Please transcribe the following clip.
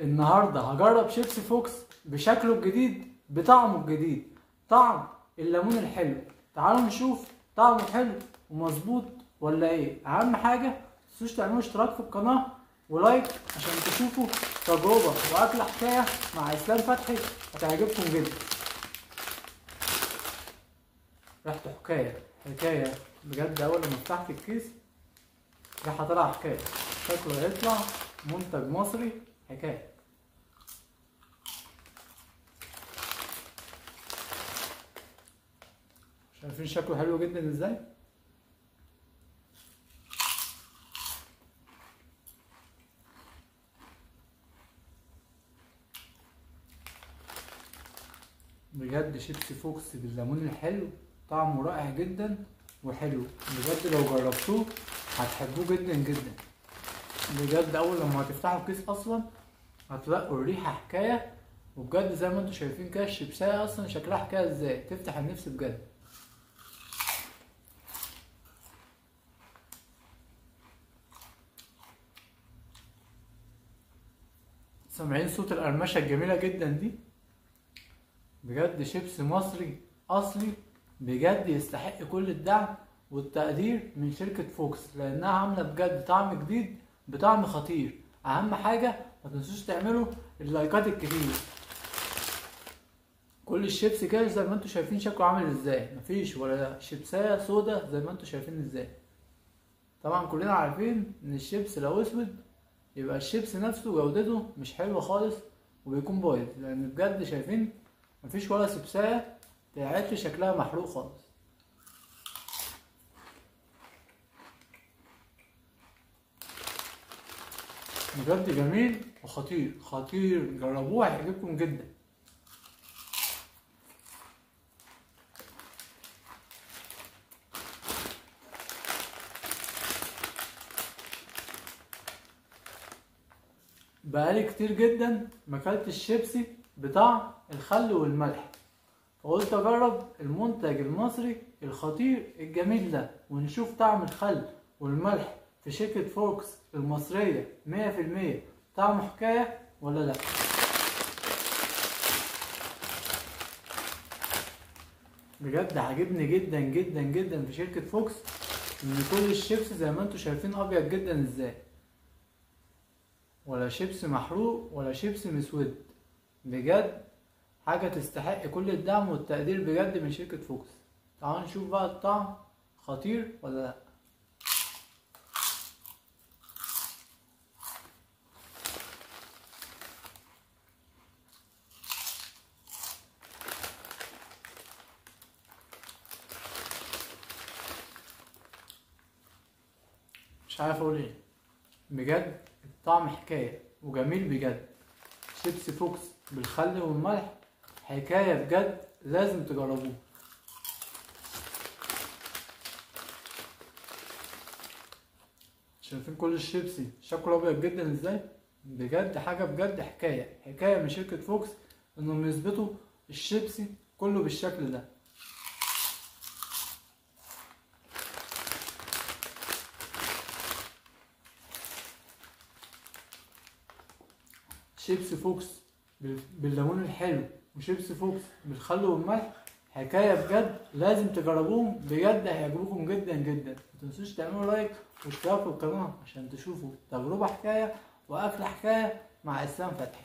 النهارده هجرب شيبسي فوكس بشكله الجديد بطعمه الجديد. طعم الليمون الحلو. تعالوا نشوف طعمه حلو ومظبوط ولا إيه. أهم حاجة متنسوش تعملوا اشتراك في القناة و like عشان تشوفوا تجربة وأكلة حكاية مع إسلام فتحي هتعجبكم جدا. ريحته حكاية حكاية. بجد أول لما فتحت الكيس ريحة طالعه حكاية. شكله هيطلع منتج مصري. حكايه شايفين شكله حلو جدا إزاي بجد شيبسي فوكس بالليمون الحلو. طعمه رائع جدا وحلو. بجد لو جربتوه هتحبوه جدا جدا. بجد أول لما هتفتحوا الكيس أصلا هتلاقوا الريحه حكاية وبجد زي ما أنتم شايفين كده الشيبسايه أصلا شكلها حكاية إزاي؟ تفتح النفس بجد. سامعين صوت القرمشة الجميلة جدا دي؟ بجد شيبس مصري أصلي بجد يستحق كل الدعم والتقدير من شركة فوكس لأنها عاملة بجد طعم جديد بطعم خطير. أهم حاجة ما تنسوش تعملوا اللايكات الكتير كل الشيبس كده زي ما أنتوا شايفين شكله عامل إزاي. مفيش ولا شيبساية سودا زي ما أنتوا شايفين إزاي. طبعا كلنا عارفين إن الشيبس لو أسود يبقى الشيبس نفسه جودته مش حلوة خالص وبيكون بايظ. لأن بجد شايفين مفيش ولا طلعت لي شكلها محروق خالص. بجد جميل وخطير خطير. جربوه هيعجبكم جدا. بقالي كتير جدا ما اكلتش الشيبسي بطعم الخل والملح. فقلت اجرب المنتج المصري الخطير الجميل ده ونشوف طعم الخل والملح. في شركة فوكس المصرية مية في المية طعمه حكاية ولا لا؟ بجد عاجبني جدا جدا جدا في شركة فوكس إن كل الشيبس زي ما أنتوا شايفين أبيض جدا إزاي. ولا شيبس محروق ولا شيبس مسود. بجد حاجة تستحق كل الدعم والتقدير بجد من شركة فوكس. تعالوا نشوف بقى الطعم خطير ولا لا؟ مش عارف أقول إيه. بجد؟ الطعم حكاية وجميل بجد. شيبسي فوكس بالخل والملح حكاية بجد لازم تجربوه. شايفين كل الشيبسي؟ شكله أبيض جدا إزاي؟ بجد حاجة بجد حكاية. حكاية من شركة فوكس إنهم يثبتوا الشيبسي كله بالشكل ده. شيبسي فوكس بالليمون الحلو وشيبسي فوكس بالخل والملح حكاية بجد لازم تجربوهم بجد هيعجبوكم جدا جدا. متنسوش تعملوا like واشتراك في القناة عشان تشوفوا تجربة حكاية وأكلة حكاية مع إسلام فتحي.